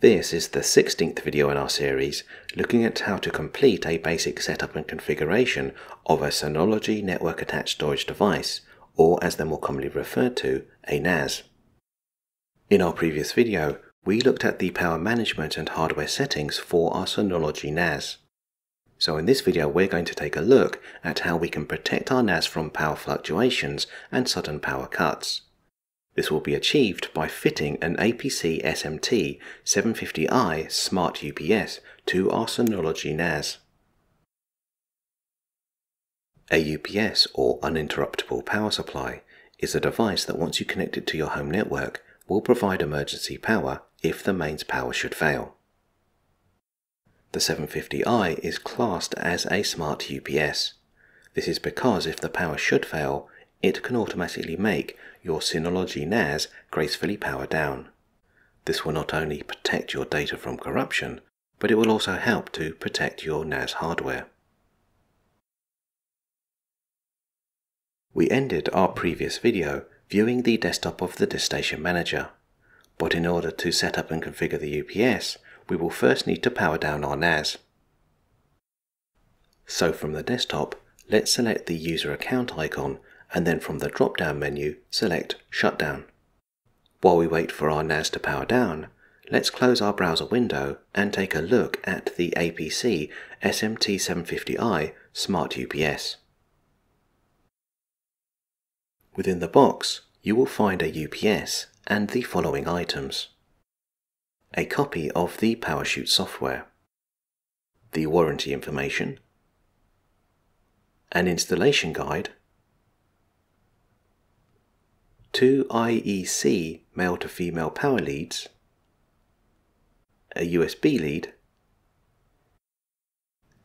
This is the 16th video in our series looking at how to complete a basic setup and configuration of a Synology network attached storage device, or as they're more commonly referred to, a NAS. In our previous video, we looked at the power management and hardware settings for our Synology NAS. So in this video we're going to take a look at how we can protect our NAS from power fluctuations and sudden power cuts. This will be achieved by fitting an APC SMT 750i Smart UPS to our Synology NAS. A UPS or uninterruptible power supply is a device that once you connect it to your home network will provide emergency power if the mains power should fail. The 750i is classed as a smart UPS. This is because if the power should fail, it can automatically make your Synology NAS gracefully power down. This will not only protect your data from corruption, but it will also help to protect your NAS hardware. We ended our previous video viewing the desktop of the DiskStation Manager, but in order to set up and configure the UPS, we will first need to power down our NAS. So from the desktop, let's select the user account icon and then from the drop down menu select Shutdown. While we wait for our NAS to power down, let's close our browser window and take a look at the APC SMT750i Smart UPS. Within the box, you will find a UPS and the following items. A copy of the PowerChute software, the warranty information, an installation guide two IEC male to female power leads, a USB lead,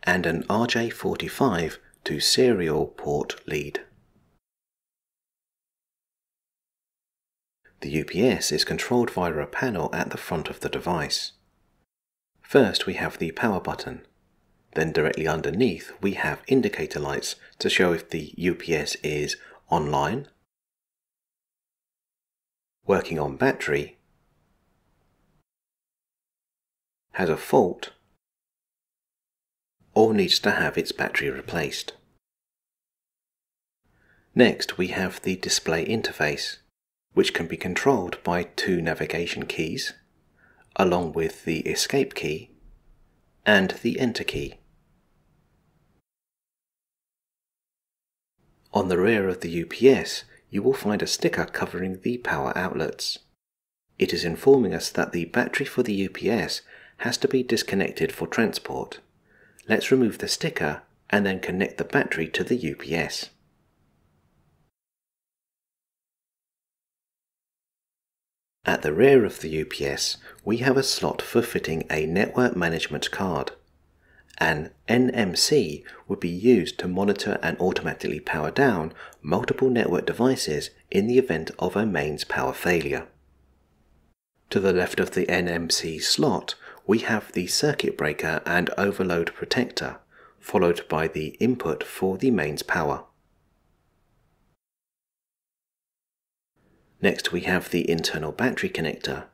and an RJ45 to serial port lead. The UPS is controlled via a panel at the front of the device. First we have the power button. Then directly underneath we have indicator lights to show if the UPS is online working on battery has a fault or needs to have its battery replaced. Next we have the display interface which can be controlled by two navigation keys along with the escape key and the enter key. On the rear of the UPS you will find a sticker covering the power outlets. It is informing us that the battery for the UPS has to be disconnected for transport. Let's remove the sticker and then connect the battery to the UPS. At the rear of the UPS, we have a slot for fitting a network management card. An NMC would be used to monitor and automatically power down multiple network devices in the event of a mains power failure. To the left of the NMC slot, we have the circuit breaker and overload protector, followed by the input for the mains power. Next we have the internal battery connector,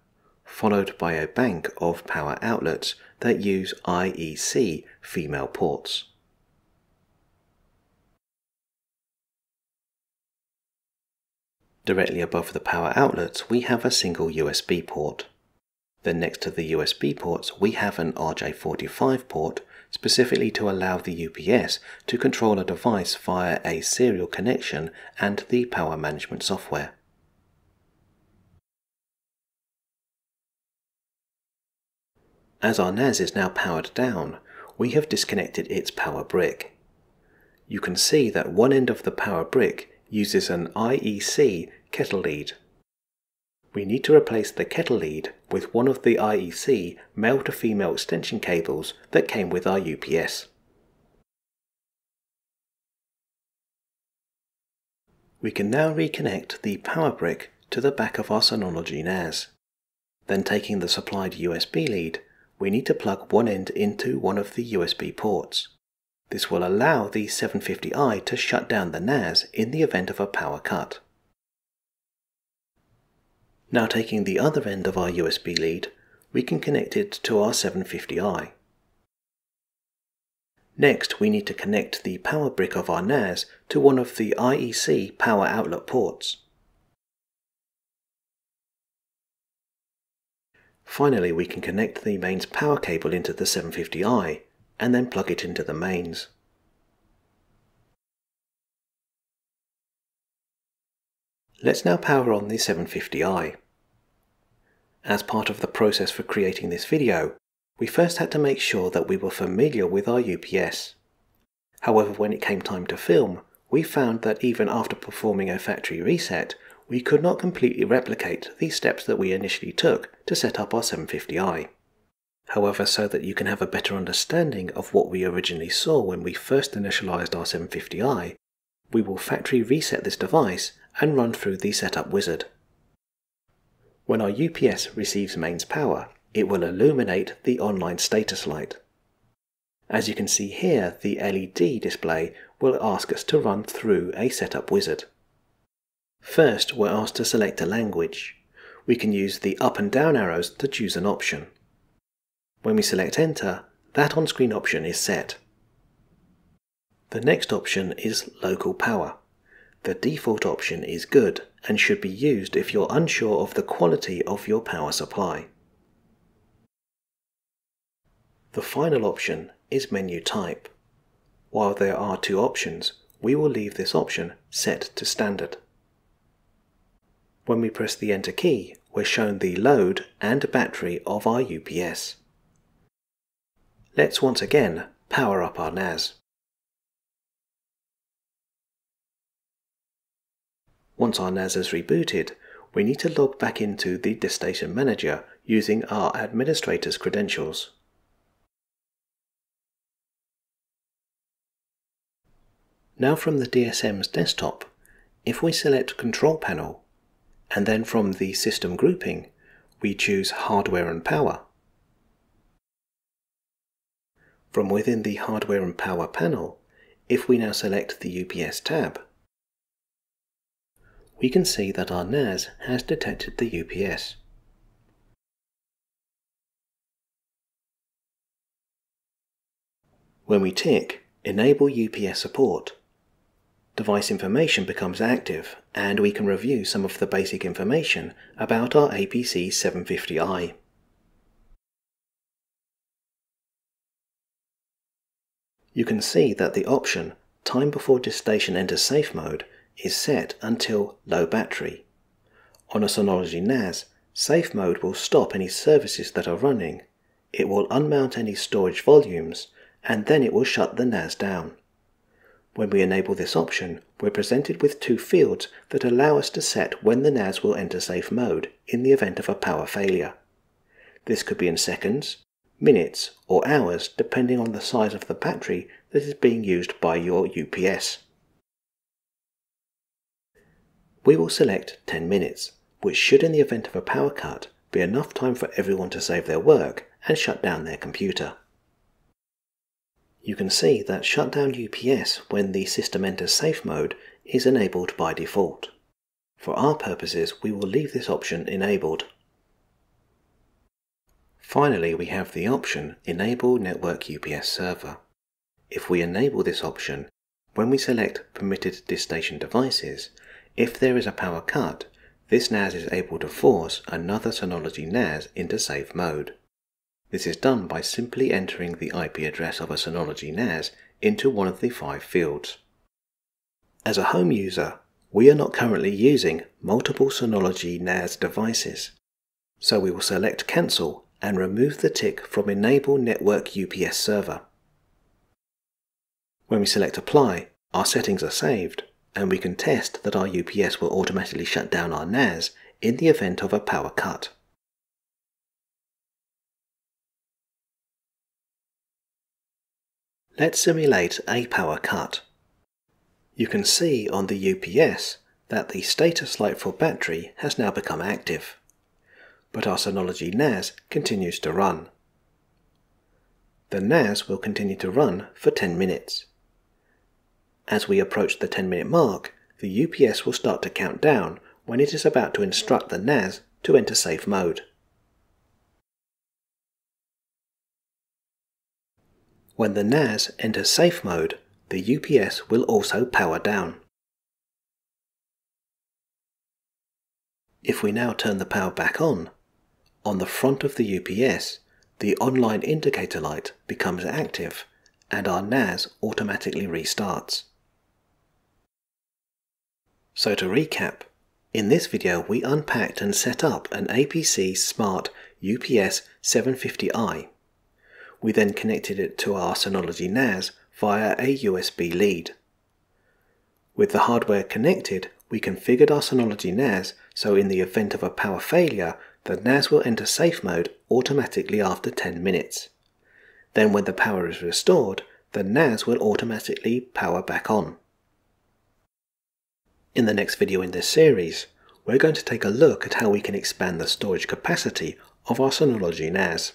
followed by a bank of power outlets that use IEC female ports. Directly above the power outlets we have a single USB port. Then next to the USB ports we have an RJ45 port specifically to allow the UPS to control a device via a serial connection and the power management software. As our NAS is now powered down, we have disconnected its power brick. You can see that one end of the power brick uses an IEC kettle lead. We need to replace the kettle lead with one of the IEC male to female extension cables that came with our UPS. We can now reconnect the power brick to the back of our Synology NAS. Then taking the supplied USB lead, we need to plug one end into one of the USB ports. This will allow the 750i to shut down the NAS in the event of a power cut. Now taking the other end of our USB lead, we can connect it to our 750i. Next, we need to connect the power brick of our NAS to one of the IEC power outlet ports. Finally, we can connect the mains power cable into the 750i and then plug it into the mains. Let's now power on the 750i. As part of the process for creating this video, we first had to make sure that we were familiar with our UPS. However, when it came time to film, we found that even after performing a factory reset, we could not completely replicate the steps that we initially took to set up our 750i. However, so that you can have a better understanding of what we originally saw when we first initialized our 750i, we will factory reset this device and run through the setup wizard. When our UPS receives mains power, it will illuminate the online status light. As you can see here, the LED display will ask us to run through a setup wizard. First, we're asked to select a language. We can use the up and down arrows to choose an option. When we select enter, that on-screen option is set. The next option is local power. The default option is good and should be used if you're unsure of the quality of your power supply. The final option is menu type. While there are two options, we will leave this option set to standard. When we press the enter key, we're shown the load and battery of our UPS. Let's once again power up our NAS. Once our NAS is rebooted, we need to log back into the DiskStation Manager using our administrator's credentials. Now from the DSM's desktop, if we select Control Panel, and then from the System grouping, we choose Hardware and Power. From within the Hardware and Power panel, if we now select the UPS tab, we can see that our NAS has detected the UPS. When we tick Enable UPS Support, device information becomes active and we can review some of the basic information about our APC 750i. You can see that the option Time before DiskStation enters safe mode is set until low battery. On a Synology NAS, safe mode will stop any services that are running, it will unmount any storage volumes, and then it will shut the NAS down. When we enable this option, we're presented with two fields that allow us to set when the NAS will enter safe mode in the event of a power failure. This could be in seconds, minutes, or hours depending on the size of the battery that is being used by your UPS we will select 10 minutes, which should in the event of a power cut be enough time for everyone to save their work and shut down their computer. You can see that shutdown UPS when the system enters safe mode is enabled by default. For our purposes, we will leave this option enabled. Finally, we have the option Enable Network UPS Server. If we enable this option, when we select Permitted DiskStation Devices, if there is a power cut, this NAS is able to force another Synology NAS into safe mode. This is done by simply entering the IP address of a Synology NAS into one of the five fields. As a home user, we are not currently using multiple Synology NAS devices, so we will select Cancel and remove the tick from Enable Network UPS Server. When we select Apply, our settings are saved and we can test that our UPS will automatically shut down our NAS in the event of a power cut. Let's simulate a power cut. You can see on the UPS that the status light for battery has now become active, but our Synology NAS continues to run. The NAS will continue to run for 10 minutes. As we approach the 10 minute mark, the UPS will start to count down when it is about to instruct the NAS to enter safe mode. When the NAS enters safe mode, the UPS will also power down. If we now turn the power back on, on the front of the UPS, the online indicator light becomes active and our NAS automatically restarts. So to recap, in this video we unpacked and set up an APC Smart UPS 750i. We then connected it to our Synology NAS via a USB lead. With the hardware connected, we configured our Synology NAS so in the event of a power failure, the NAS will enter safe mode automatically after 10 minutes. Then when the power is restored, the NAS will automatically power back on. In the next video in this series, we're going to take a look at how we can expand the storage capacity of our Synology NAS.